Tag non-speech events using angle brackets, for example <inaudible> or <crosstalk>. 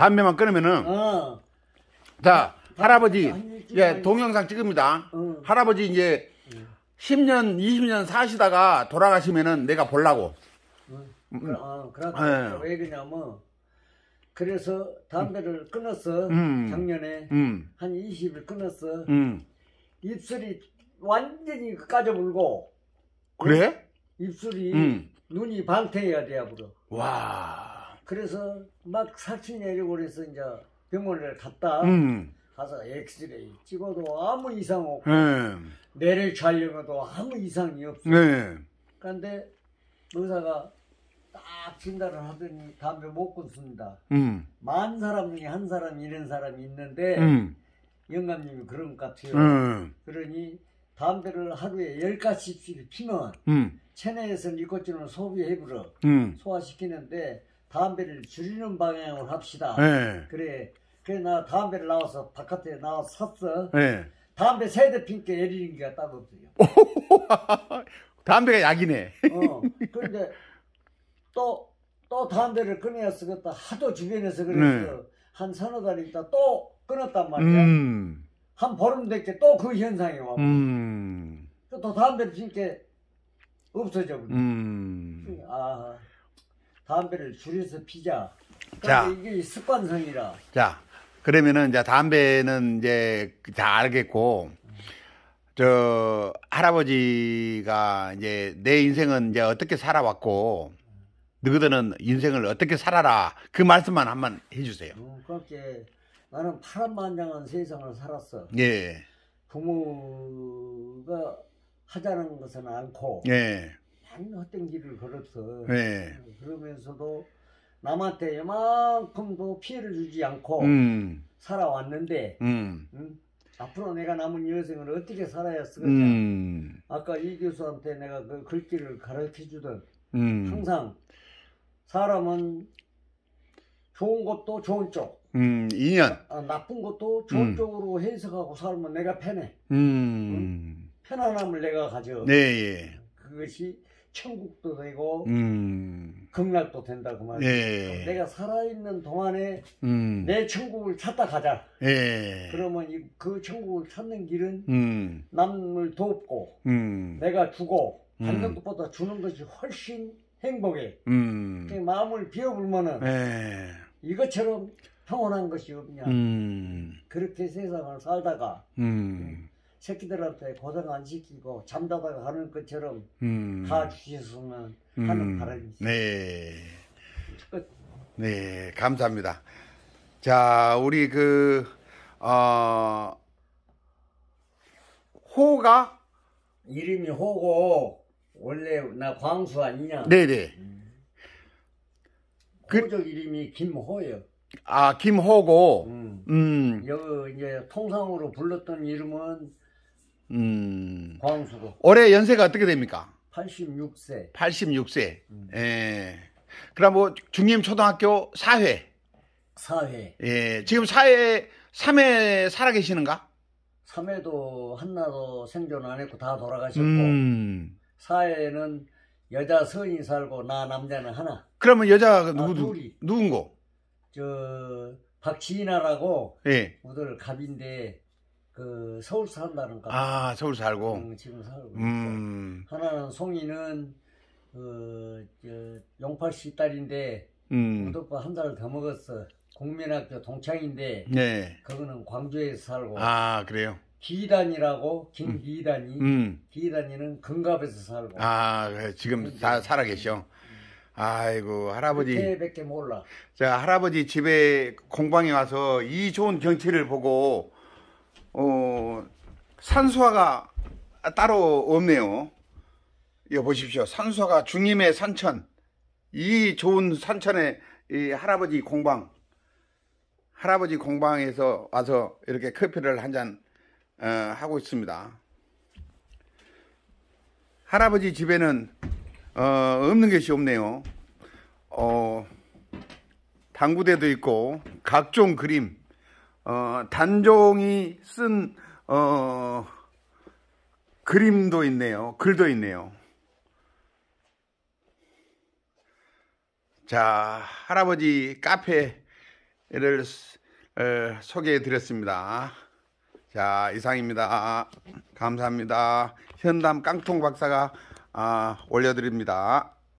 담배만 끊으면은 어. 자 할아버지 한 일주일 예 동영상 찍습니다. 응. 할아버지 이제 10년 20년 사시다가 돌아가시면은 내가 볼라고. 그, 어, 그렇 예. 왜 그러냐면 그래서 담배를 끊었어 음. 작년에 음, 한 20일 끊었어 음. 입술이 완전히 까져불고 그래? 입술이 음. 눈이 방태해야 돼야 불어 와. 그래서 막 사치 내리고 그래서 이제 병원을 갔다 음. 가서 엑스레이 찍어도 아무 이상 없고 예. 뇌를 촬영해도 아무 이상이 없어 네. 그런데 의사가 딱 진단을 하더니 담배 못 끊습니다 음. 만 사람 중에 한 사람 이런 사람이 있는데 음. 영감님이 그런 것 같아요 음. 그러니 담배를 하루에 열 가지씩 피면 음. 체내에서 니코틴을 소비해버려 음. 소화시키는데 담배를 줄이는 방향으로 합시다 예. 그래 그래 나 담배를 나와서 바깥에 나와서 샀어 예. 담배 세대 핀게 에리는 게딱 없어요 <laughs> 담배가 약이네. 어 그런데 또 또 담배를 끊어야 쓰겠다 하도 주변에서 그래서 네. 한 서너 달 있다 또 끊었단 말이야 음. 한 보름 됐게 또 그 현상이 와 음. 또 담배를 피게 없어져 버려 음. 아 담배를 줄여서 피자. 자. 이게 습관성이라. 자, 그러면은 이제 담배는 이제 다 알겠고, 저 할아버지가 이제 내 인생은 이제 어떻게 살아왔고, 너희들은 인생을 어떻게 살아라. 그 말씀만 한번 해주세요. 어, 그렇게 나는 파란만장한 세상을 살았어. 예, 부모가 하자는 것은 않고 예, 많은 헛된 길을 걸었어. 예, 그러면서도 남한테 이만큼도 피해를 주지 않고 음, 살아왔는데 음, 응? 앞으로 내가 남은 여생을 어떻게 살아야 쓰겠냐 음, 아까 이 교수한테 내가 그 글귀를 가르쳐 주던 음, 항상 사람은 좋은 것도 좋은 쪽 음, 인연, 아, 나쁜 것도 좋은 음. 쪽으로 해석하고 살면 내가 편해. 음, 편안함을 내가 가져. 네, 예, 그것이 천국도 되고 음, 극락도 된다 그 말이야 예, 내가 살아있는 동안에 음, 내 천국을 찾다 가자. 예, 그러면 이, 그 천국을 찾는 길은 음, 남을 돕고 음, 내가 주고 음. 받는 것보다 주는 것이 훨씬 행복해. 음, 그 마음을 비워불면은 예, 이것처럼 평온한 것이 없냐. 음, 그렇게 세상을 살다가 음, 새끼들한테 고생 안 시키고 잠자다가 하는 것처럼 음, 다 주셨으면 하는 음, 바람이 네. 끝. 네, 감사합니다. 자, 우리 그, 어, 호가? 이름이 호고 원래 나 광수 아니냐 네네. 그- 호적 이름이 김호예요 아, 김호고. 음. 음, 여기 이제 통상으로 불렀던 이름은 음. 광수고 올해 연세가 어떻게 됩니까? 86세 86세. 음. 예. 그럼 뭐, 중림 초등학교 4회. 사회 예. 지금 4회, 3회 살아 계시는가? 3회도 한나도 생존 안 했고 다 돌아가셨고 음. 사회는 여자 서인이 살고 나 남자는 하나 그러면 여자가 누구, 누, 아, 둘이. 누군고? 저 박지인아라고 예. 우들 갑인데 그 서울 산다는 가 아, 서울 살고. 응, 지금 살고 있어 음. 하나는 송이는 그, 저, 용팔 씨 딸인데 음. 우도빠 한 달 더 먹었어 국민학교 동창인데 네. 그거는 광주에서 살고 아, 그래요? 기단이라고 김기단이 음. 기단이는 금갑에서 살고 아, 그래, 지금 다 살아 계셔. 아이고, 할아버지. 그렇게밖에 몰라 자, 할아버지 집에 공방에 와서 이 좋은 경치를 보고, 어, 산수화가 따로 없네요. 이거 보십시오. 산수화가 중림의 산천. 이 좋은 산천에 이 할아버지 공방. 할아버지 공방에서 와서 이렇게 커피를 한 잔, 어, 하고 있습니다. 할아버지 집에는, 어, 없는 것이 없네요. 어, 당구대도 있고 각종 그림, 어, 단종이 쓴 어, 그림도 있네요. 글도 있네요. 자, 할아버지 카페 소개해 드렸습니다. 자, 이상입니다. 감사합니다. 현담 깡통 박사가 아, 올려드립니다.